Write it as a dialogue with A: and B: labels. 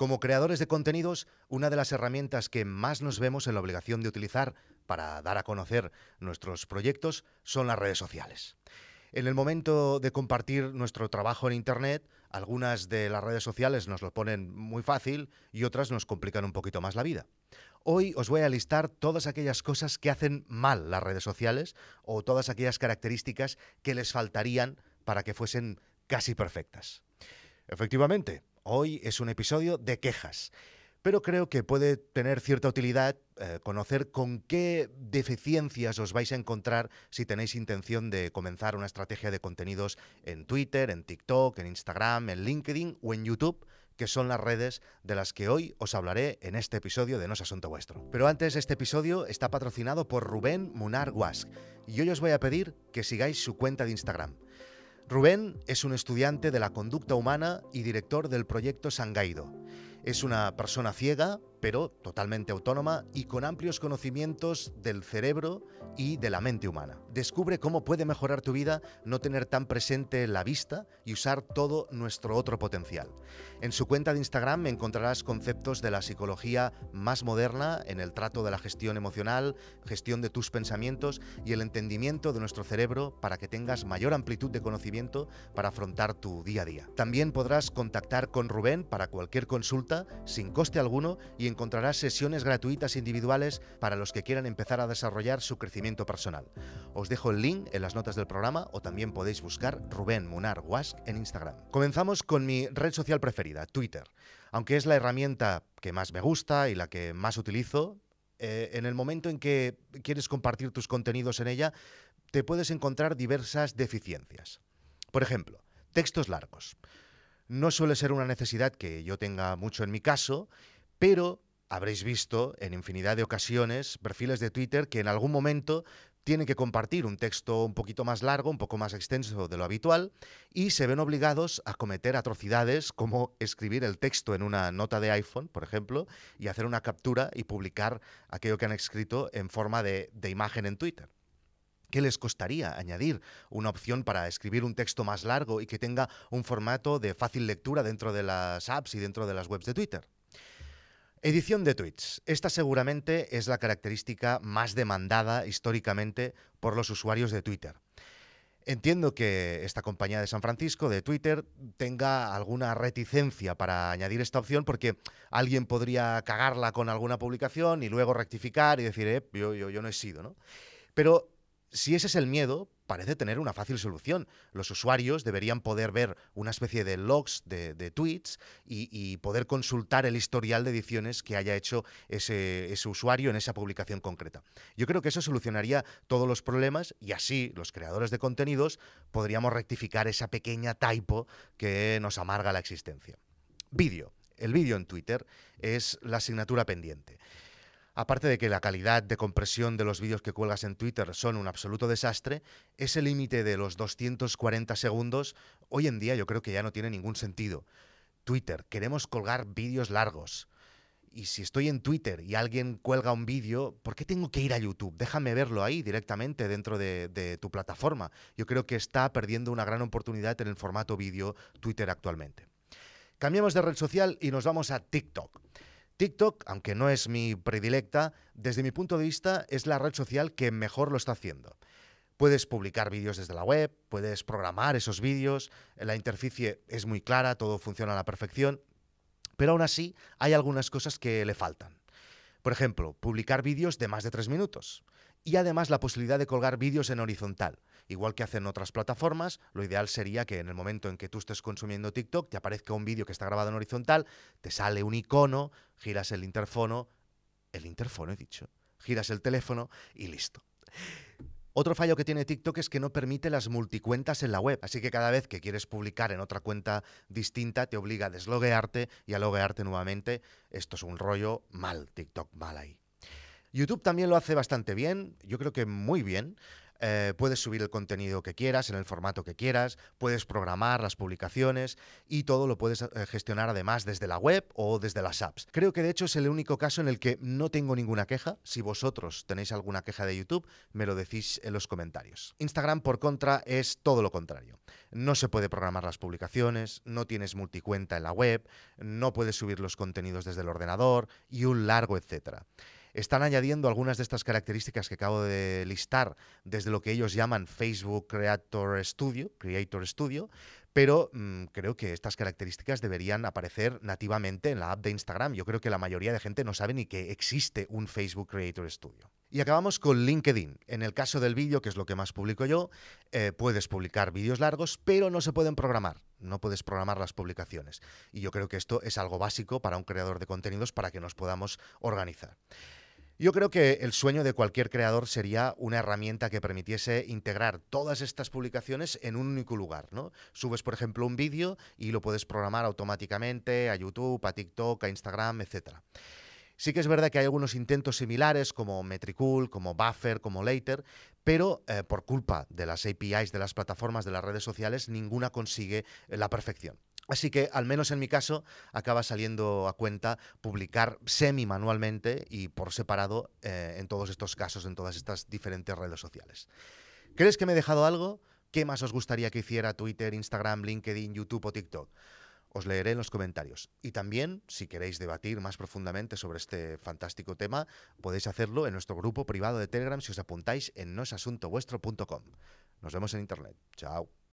A: Como creadores de contenidos, una de las herramientas que más nos vemos en la obligación de utilizar para dar a conocer nuestros proyectos son las redes sociales. En el momento de compartir nuestro trabajo en Internet, algunas de las redes sociales nos lo ponen muy fácil y otras nos complican un poquito más la vida. Hoy os voy a listar todas aquellas cosas que hacen mal las redes sociales o todas aquellas características que les faltarían para que fuesen casi perfectas. Efectivamente, Hoy es un episodio de quejas, pero creo que puede tener cierta utilidad eh, conocer con qué deficiencias os vais a encontrar si tenéis intención de comenzar una estrategia de contenidos en Twitter, en TikTok, en Instagram, en LinkedIn o en YouTube que son las redes de las que hoy os hablaré en este episodio de No es Asunto Vuestro. Pero antes, este episodio está patrocinado por Rubén Munar Guask y hoy os voy a pedir que sigáis su cuenta de Instagram. Rubén es un estudiante de la conducta humana y director del proyecto Sangaido. Es una persona ciega, pero totalmente autónoma y con amplios conocimientos del cerebro y de la mente humana. Descubre cómo puede mejorar tu vida no tener tan presente la vista y usar todo nuestro otro potencial. En su cuenta de Instagram encontrarás conceptos de la psicología más moderna en el trato de la gestión emocional, gestión de tus pensamientos y el entendimiento de nuestro cerebro para que tengas mayor amplitud de conocimiento para afrontar tu día a día. También podrás contactar con Rubén para cualquier consulta sin coste alguno y encontrarás sesiones gratuitas individuales para los que quieran empezar a desarrollar su crecimiento personal. Os dejo el link en las notas del programa o también podéis buscar Rubén Munar Wask en Instagram. Comenzamos con mi red social preferida, Twitter. Aunque es la herramienta que más me gusta y la que más utilizo, eh, en el momento en que quieres compartir tus contenidos en ella, te puedes encontrar diversas deficiencias. Por ejemplo, textos largos. No suele ser una necesidad que yo tenga mucho en mi caso, pero habréis visto en infinidad de ocasiones perfiles de Twitter que en algún momento tienen que compartir un texto un poquito más largo, un poco más extenso de lo habitual, y se ven obligados a cometer atrocidades como escribir el texto en una nota de iPhone, por ejemplo, y hacer una captura y publicar aquello que han escrito en forma de, imagen en Twitter. ¿Qué les costaría añadir una opción para escribir un texto más largo y que tenga un formato de fácil lectura dentro de las apps y dentro de las webs de Twitter? Edición de tweets. Esta seguramente es la característica más demandada históricamente por los usuarios de Twitter. Entiendo que esta compañía de San Francisco, de Twitter, tenga alguna reticencia para añadir esta opción porque alguien podría cagarla con alguna publicación y luego rectificar y decir, eh, yo, yo, yo no he sido, ¿no? Pero si ese es el miedo, parece tener una fácil solución. Los usuarios deberían poder ver una especie de logs de, tweets y, poder consultar el historial de ediciones que haya hecho ese, usuario en esa publicación concreta. Yo creo que eso solucionaría todos los problemas y así los creadores de contenidos podríamos rectificar esa pequeña typo que nos amarga la existencia. Vídeo. El vídeo en Twitter es la asignatura pendiente. Aparte de que la calidad de compresión de los vídeos que cuelgas en Twitter son un absoluto desastre, ese límite de los 240 segundos hoy en día yo creo que ya no tiene ningún sentido. Twitter, queremos colgar vídeos largos. Y si estoy en Twitter y alguien cuelga un vídeo, ¿por qué tengo que ir a YouTube? Déjame verlo ahí directamente dentro de, tu plataforma. Yo creo que está perdiendo una gran oportunidad en el formato vídeo Twitter actualmente. Cambiamos de red social y nos vamos a TikTok. TikTok, aunque no es mi predilecta, desde mi punto de vista es la red social que mejor lo está haciendo. Puedes publicar vídeos desde la web, puedes programar esos vídeos, la interficie es muy clara, todo funciona a la perfección, pero aún así hay algunas cosas que le faltan. Por ejemplo, publicar vídeos de más de tres minutos y además la posibilidad de colgar vídeos en horizontal. Igual que hacen otras plataformas, lo ideal sería que en el momento en que tú estés consumiendo TikTok te aparezca un vídeo que está grabado en horizontal, te sale un icono, giras el interfono, el interfono he dicho, giras el teléfono y listo. Otro fallo que tiene TikTok es que no permite las multicuentas en la web, así que cada vez que quieres publicar en otra cuenta distinta te obliga a desloguearte y a loguearte nuevamente. Esto es un rollo mal, TikTok mal ahí. YouTube también lo hace bastante bien, yo creo que muy bien. eh, puedes subir el contenido que quieras, en el formato que quieras, puedes programar las publicaciones y todo lo puedes eh, gestionar además desde la web o desde las apps. Creo que de hecho es el único caso en el que no tengo ninguna queja. Si vosotros tenéis alguna queja de YouTube, me lo decís en los comentarios. Instagram, por contra, es todo lo contrario. No se puede programar las publicaciones, no tienes multicuenta en la web, no puedes subir los contenidos desde el ordenador y un largo etcétera están añadiendo algunas de estas características que acabo de listar desde lo que ellos llaman Facebook Creator Studio, Creator Studio, pero mm, creo que estas características deberían aparecer nativamente en la app de Instagram. Yo creo que la mayoría de gente no sabe ni que existe un Facebook Creator Studio. Y acabamos con LinkedIn. En el caso del vídeo, que es lo que más publico yo, eh, puedes publicar vídeos largos, pero no se pueden programar. No puedes programar las publicaciones. Y yo creo que esto es algo básico para un creador de contenidos para que nos podamos organizar. Yo creo que el sueño de cualquier creador sería una herramienta que permitiese integrar todas estas publicaciones en un único lugar. ¿no? Subes, por ejemplo, un vídeo y lo puedes programar automáticamente a YouTube, a TikTok, a Instagram, etc. Sí que es verdad que hay algunos intentos similares como Metricool, como Buffer, como Later, pero eh, por culpa de las APIs de las plataformas de las redes sociales, ninguna consigue la perfección. Así que, al menos en mi caso, acaba saliendo a cuenta publicar semi-manualmente y por separado eh, en todos estos casos, en todas estas diferentes redes sociales. ¿Crees que me he dejado algo? ¿Qué más os gustaría que hiciera Twitter, Instagram, LinkedIn, YouTube o TikTok? Os leeré en los comentarios. Y también, si queréis debatir más profundamente sobre este fantástico tema, podéis hacerlo en nuestro grupo privado de Telegram si os apuntáis en nosasuntovuestro.com. Nos vemos en Internet. Chao.